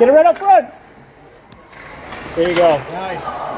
Get it right up front. There you go. Nice.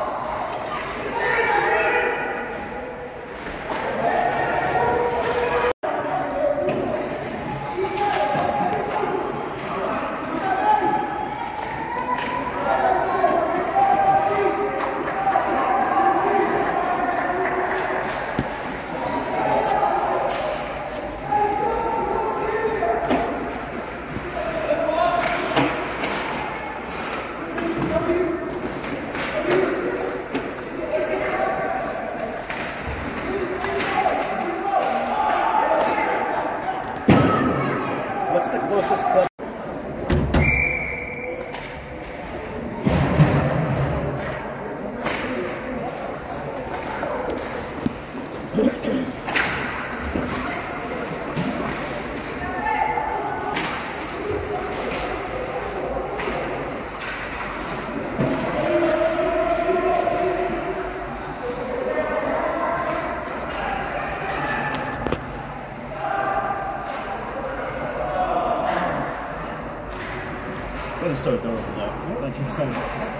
That is so adorable though. Like his son just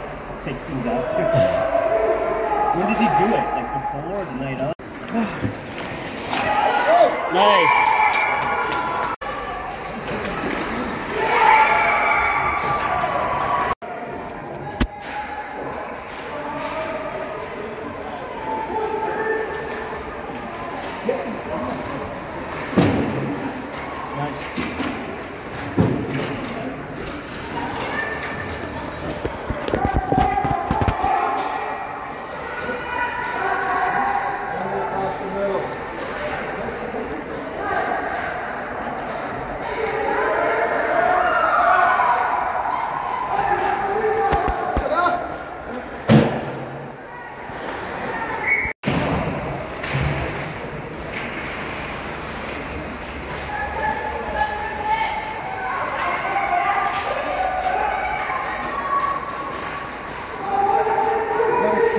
takes things out. when does he do it? Like before or the night of? Nice.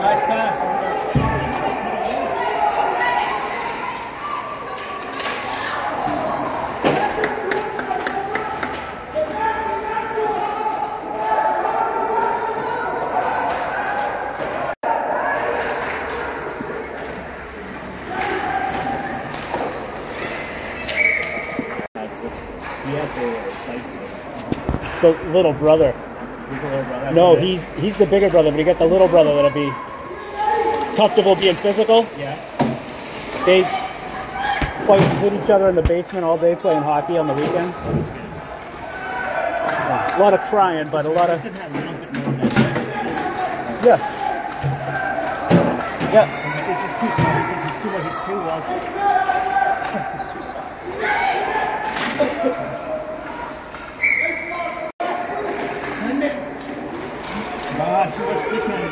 Nice pass. That's just, the little brother. he's a little brother. That's No, he's he's the bigger brother, but he got the little brother that'll be comfortable being physical. yeah. They fight hit each other in the basement all day playing hockey on the weekends. A lot of crying, but a lot of Didn't have a little bit more than that. yeah, yeah. He's too says he's too he's too. He's too small. Stick handling.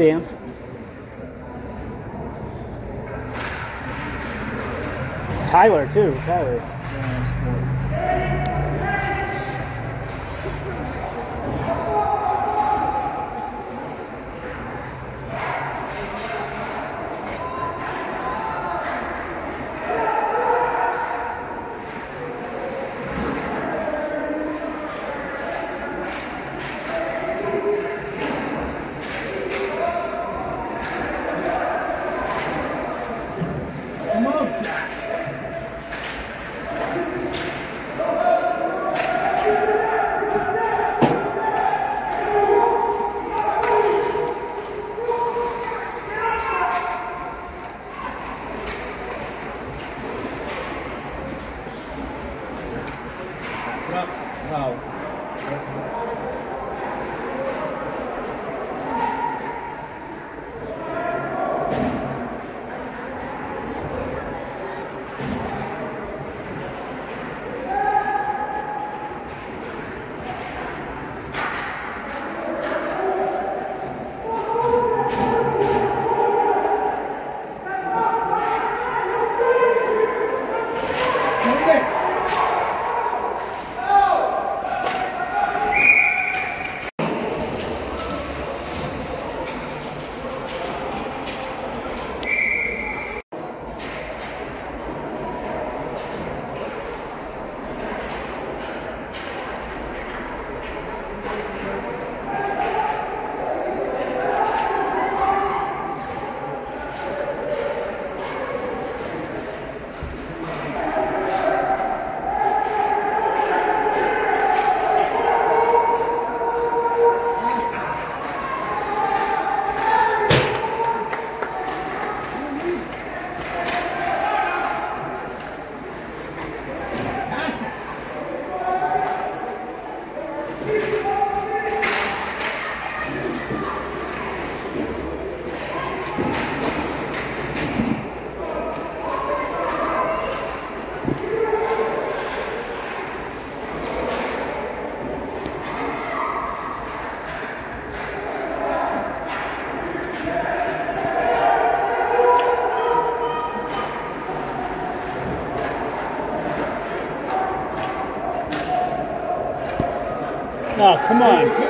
Sam. Tyler too. Tyler. Come on.